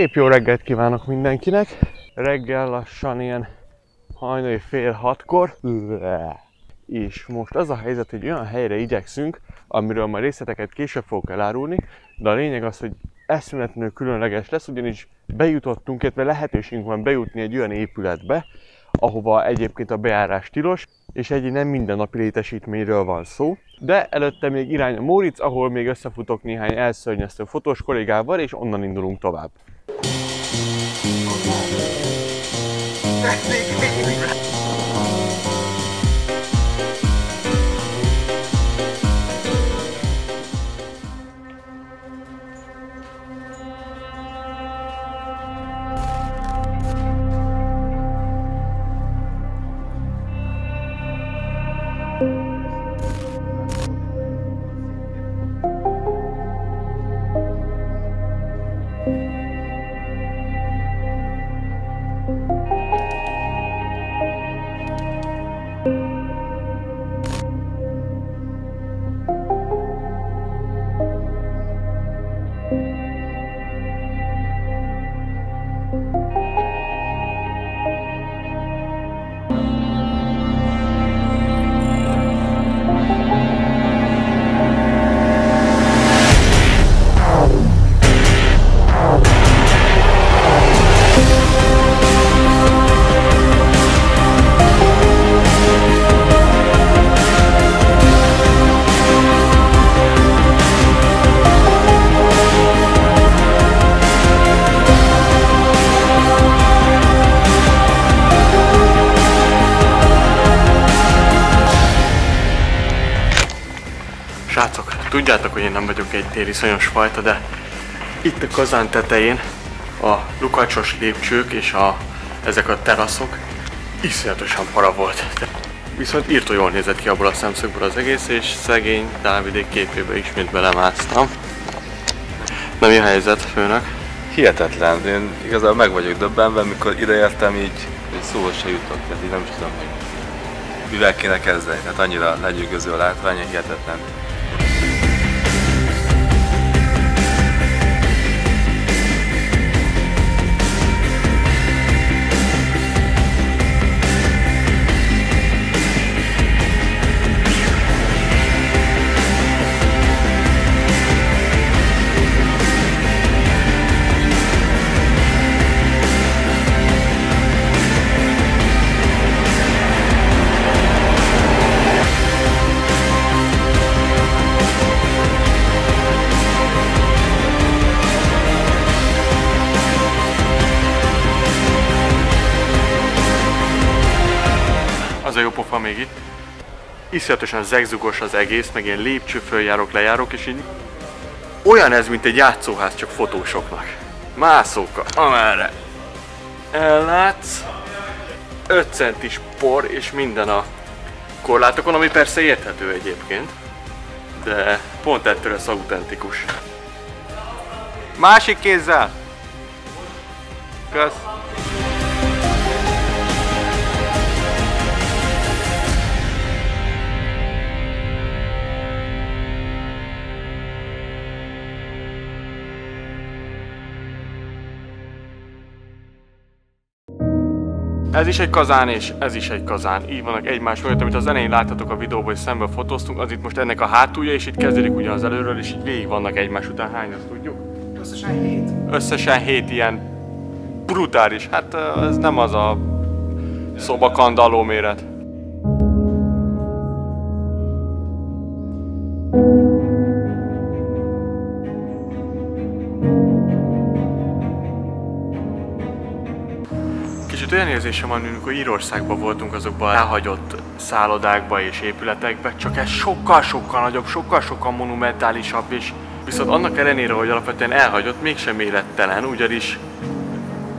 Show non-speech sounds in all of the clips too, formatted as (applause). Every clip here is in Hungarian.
Szép jó reggelt kívánok mindenkinek! Reggel lassan ilyen hajnali fél hatkor. És most az a helyzet, hogy olyan helyre igyekszünk, amiről majd részleteket később fogok elárulni, de a lényeg az, hogy eszméletlenül különleges lesz, ugyanis bejutottunk, illetve lehetőségünk van bejutni egy olyan épületbe, ahova egyébként a bejárás tilos, és egy nem mindennapi létesítményről van szó. De előtte még irány a Móricz, ahol még összefutok néhány elszörnyeztő fotós kollégával, és onnan indulunk tovább. perfect. Tudjátok, hogy én nem vagyok egy tériszonyos fajta, de itt a kazán tetején a lukacsos lépcsők és a, ezek a teraszok iszonyatosan para volt. De viszont írtó jól nézett ki abból a szemszögből az egész, és szegény Dávidék képébe ismét belemásztam. Na mi a helyzet, főnök? Hihetetlen. Én igazából meg vagyok döbbenve, amikor ideértem, így, így szóhoz se jutok, tehát így nem is tudom, hogy mivel kéne kezdeni. Tehát annyira legyőgöző a látvány, hihetetlen. Pofa még itt. Iszonyatosan zegzugos az egész, meg ilyen lépcső följárok, lejárok, és így olyan ez, mint egy játszóház, csak fotósoknak. Mászóka, amerre ellátsz, 5 centis por, és minden a korlátokon, ami persze érthető egyébként, de pont ettől ez autentikus. Másik kézzel! Kösz! Ez is egy kazán, és ez is egy kazán. Így vannak egymás mögött, amit az elején láttatok a videóban, hogy szembe fotóztunk, az itt most ennek a hátulja, és itt kezdődik ugyan az előről, és így végig vannak egymás után. Hány, azt tudjuk? Összesen hét. Összesen hét ilyen brutális. Hát ez nem az a szobakandalló méret. Olyan érzésem van, amikor Írországban voltunk azokban elhagyott szállodákba és épületekbe, csak ez sokkal-sokkal nagyobb, sokkal-sokkal monumentálisabb, és viszont annak ellenére, hogy alapvetően elhagyott, mégsem élettelen, ugyanis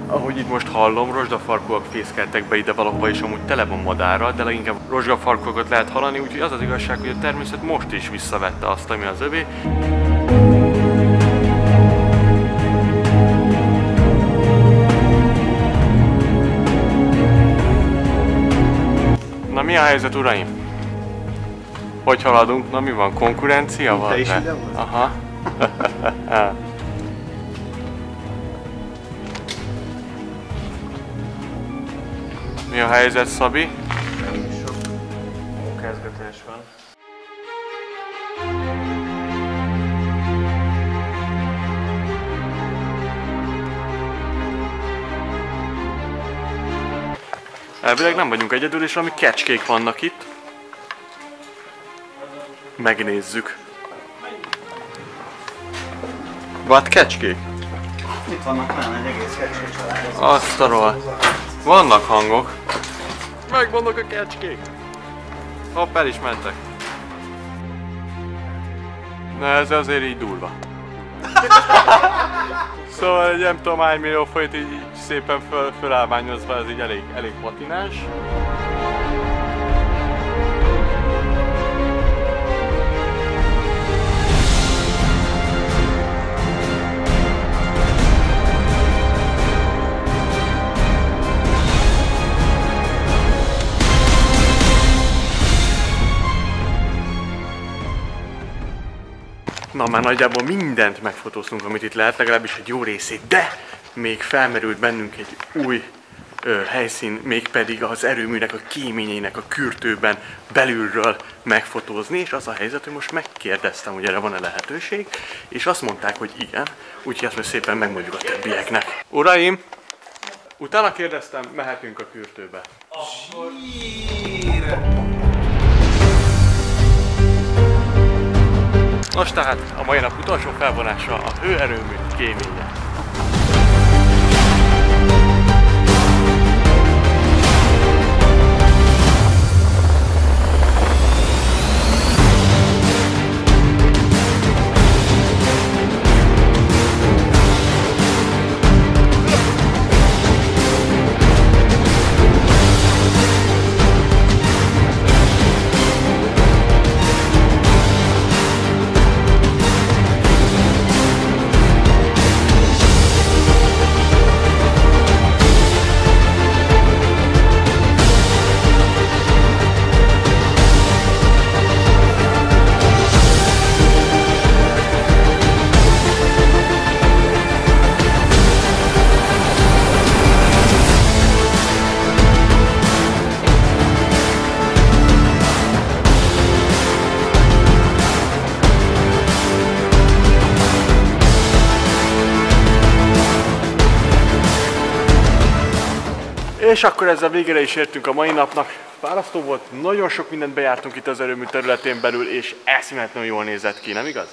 ahogy itt most hallom, rozsdafarkúak fészkeltek be ide valahova, és amúgy tele van madárral, de leginkább rozsdafarkúakat lehet hallani, úgyhogy az az igazság, hogy a természet most is visszavette azt, ami az övé. Na mi a helyzet, uraim? Hogy haladunk? Na mi van? Konkurencia van? Te is ide vagy? Aha. (laughs) mi a helyzet, Szabi? Nem sok. Munkázgatás van. Elvileg nem vagyunk egyedül, és valami kecskék vannak itt. Megnézzük. Vad kecskék? Itt vannak nagyon egy egész kecső család. Azt a. Vannak hangok. Megmondok a kecskék. Hopp, el is mentek. Na ez azért így durva. (laughs) szóval egy nem tudom hány millió folyt így, így szépen föl, fölállványozva, ez így elég, elég patinás. Na már nagyjából mindent megfotóztunk, amit itt lehet, legalábbis egy jó részét, de még felmerült bennünk egy új ö, helyszín, mégpedig az erőműnek a kéményeinek a kürtőben belülről megfotózni, és az a helyzet, hogy most megkérdeztem, hogy erre van-e lehetőség, és azt mondták, hogy igen, úgyhogy ezt most szépen megmondjuk a többieknek. Uraim, utána kérdeztem, mehetünk a kürtőbe. Nos tehát a mai nap utolsó felvonása a hőerőmű kéménye. És akkor ezzel végére is értünk a mai napnak. Választó volt, nagyon sok mindent bejártunk itt az erőmű területén belül, és eszméletlenül jól nézett ki, nem igaz?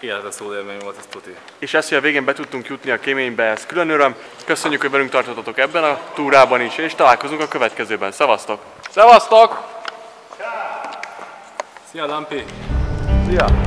Életes szó élmény volt, ez tuti. És ezt, hogy a végén be tudtunk jutni a kéménybe, ez külön öröm. Köszönjük, hogy velünk tartottatok ebben a túrában is, és találkozunk a következőben. Szevasztok! Szevasztok! Szia, Lampi! Szia!